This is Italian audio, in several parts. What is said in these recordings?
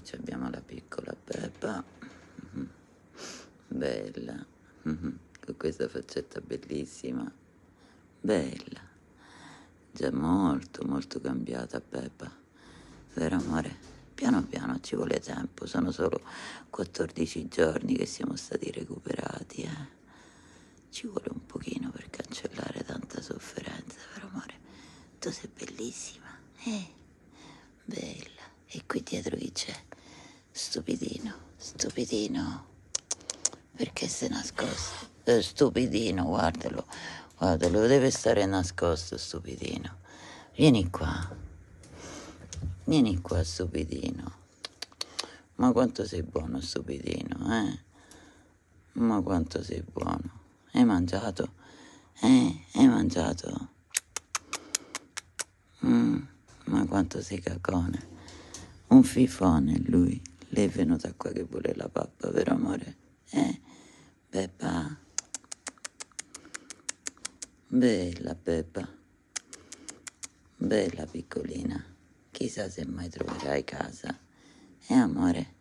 qui abbiamo la piccola Peppa, Mhm. bella, Mhm. con questa faccetta bellissima, bella, già molto molto cambiata Peppa, vero amore? Piano piano ci vuole tempo, sono solo 14 giorni che siamo stati recuperati, eh. Ci vuole un pochino per cancellare tanta sofferenza, vero amore? Tu sei bellissima, eh? Bella. E qui dietro chi c'è? Stupidino, stupidino. Perché sei nascosto? Eh, stupidino, guardalo, guardalo, deve stare nascosto, stupidino. Vieni qua. Vieni qua, stupidino. Ma quanto sei buono, stupidino, eh? Ma quanto sei buono. Hai mangiato? Eh, hai mangiato? Mm, ma quanto sei cacone. Un fifone lui. Lei è venuta qua che vuole la pappa, vero amore? Eh, Peppa. Bella Peppa. Bella piccolina. Chissà se mai troverai casa. Eh, amore?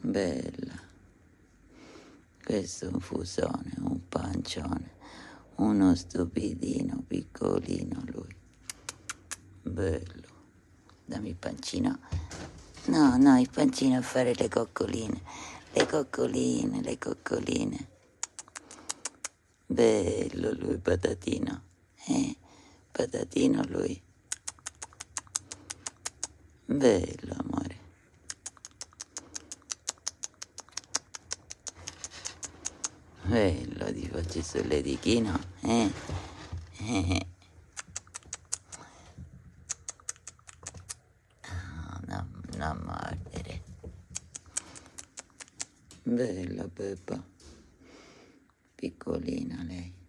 Bella. Questo è un fusone, un pancione, uno stupidino piccolino lui. Bello. Dammi il pancino. No, no, il pancino a fare le coccoline. Le coccoline, le coccoline. Bello lui, patatino. Eh, patatino lui. Bello, amore. Bello, ti faccio il solletichino, eh? eh. Ah, non, non mordere. Bella Peppa. Piccolina lei.